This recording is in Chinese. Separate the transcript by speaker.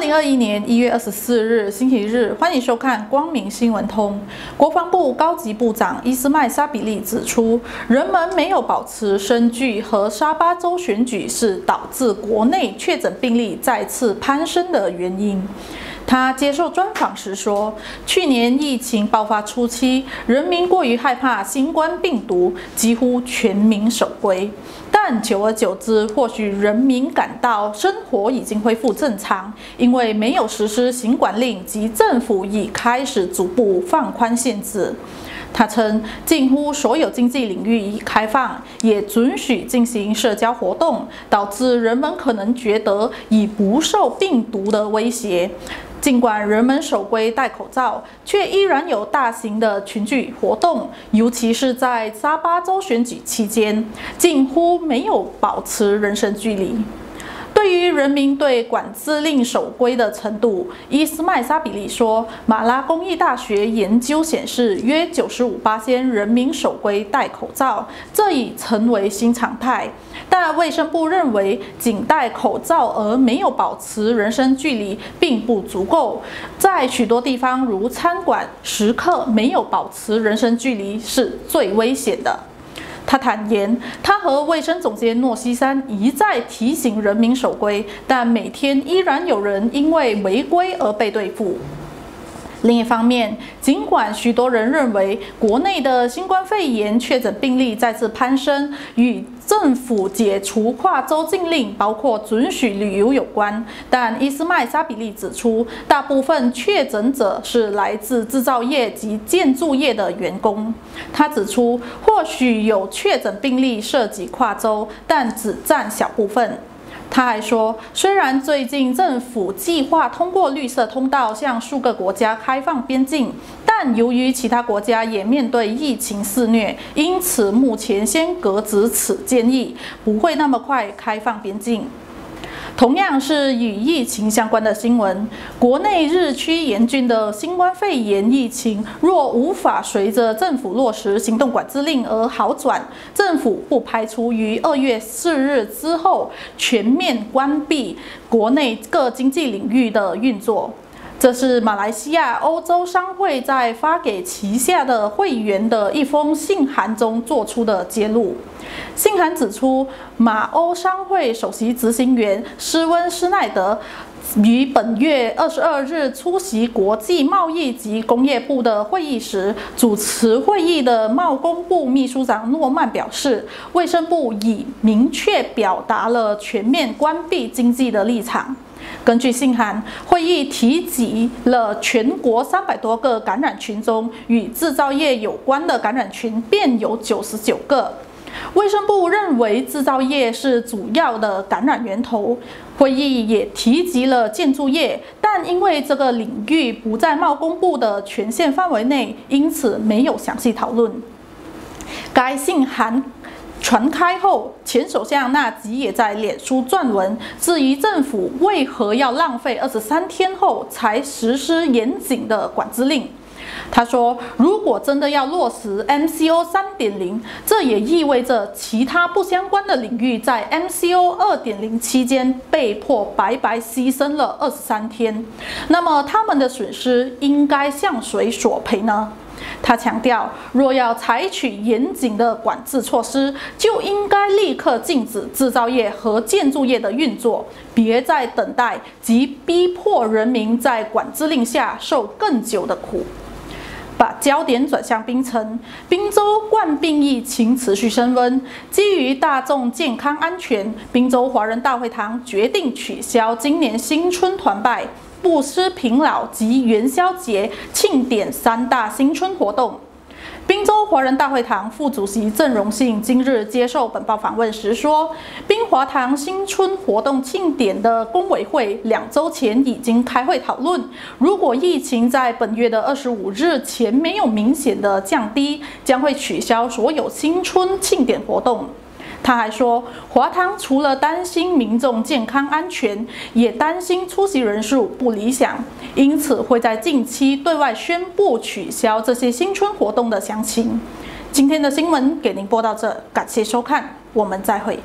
Speaker 1: 零二一年一月二十四日星期日，欢迎收看光明新闻通。国防部高级部长伊斯麦沙比利指出，人们没有保持生距和沙巴州选举是导致国内确诊病例再次攀升的原因。他接受专访时说：“去年疫情爆发初期，人民过于害怕新冠病毒，几乎全民守规。但久而久之，或许人民感到生活已经恢复正常，因为没有实施行管令及政府已开始逐步放宽限制。”他称，近乎所有经济领域已开放，也准许进行社交活动，导致人们可能觉得已不受病毒的威胁。尽管人们守规戴口罩，却依然有大型的群聚活动，尤其是在沙巴州选举期间，近乎没有保持人身距离。对于人民对管制令守规的程度，伊斯麦沙比利说，马拉工艺大学研究显示，约九十五八千人民守规戴口罩，这已成为新常态。但卫生部认为，仅戴口罩而没有保持人身距离并不足够。在许多地方，如餐馆，食客没有保持人身距离是最危险的。他坦言，他和卫生总监诺西山一再提醒人民守规，但每天依然有人因为违规而被对付。另一方面，尽管许多人认为国内的新冠肺炎确诊病例再次攀升与政府解除跨州禁令，包括准许旅游有关，但伊斯麦沙比利指出，大部分确诊者是来自制造业及建筑业的员工。他指出，或许有确诊病例涉及跨州，但只占小部分。他还说，虽然最近政府计划通过绿色通道向数个国家开放边境，但由于其他国家也面对疫情肆虐，因此目前先搁置此建议，不会那么快开放边境。同样是与疫情相关的新闻，国内日趋严峻的新冠肺炎疫情，若无法随着政府落实行动管制令而好转，政府不排除于二月四日之后全面关闭国内各经济领域的运作。这是马来西亚欧洲商会在发给旗下的会员的一封信函中做出的揭露。信函指出，马欧商会首席执行员施温施奈德于本月二十二日出席国际贸易及工业部的会议时，主持会议的贸工部秘书长诺曼表示，卫生部已明确表达了全面关闭经济的立场。根据信函，会议提及了全国三百多个感染群中，与制造业有关的感染群便有九十九个。卫生部认为制造业是主要的感染源头。会议也提及了建筑业，但因为这个领域不在贸工部的权限范围内，因此没有详细讨论。该信函。传开后，前首相纳吉也在脸书撰文，质疑政府为何要浪费二十三天后才实施严谨的管制令。他说：“如果真的要落实 MCO 三点零，这也意味着其他不相关的领域在 MCO 二点零期间被迫白白牺牲了二十三天。那么他们的损失应该向谁索赔呢？”他强调，若要采取严谨的管制措施，就应该立刻禁止制造业和建筑业的运作，别再等待及逼迫人民在管制令下受更久的苦。把焦点转向冰城，滨州冠病疫情持续升温，基于大众健康安全，滨州华人大会堂决定取消今年新春团拜。布施平老及元宵节庆典三大新春活动。滨州华人大会堂副主席郑荣信今日接受本报访问时说，滨华堂新春活动庆典的工委会两周前已经开会讨论，如果疫情在本月的二十五日前没有明显的降低，将会取消所有新春庆典活动。他还说，华堂除了担心民众健康安全，也担心出席人数不理想，因此会在近期对外宣布取消这些新春活动的详情。今天的新闻给您播到这，感谢收看，我们再会。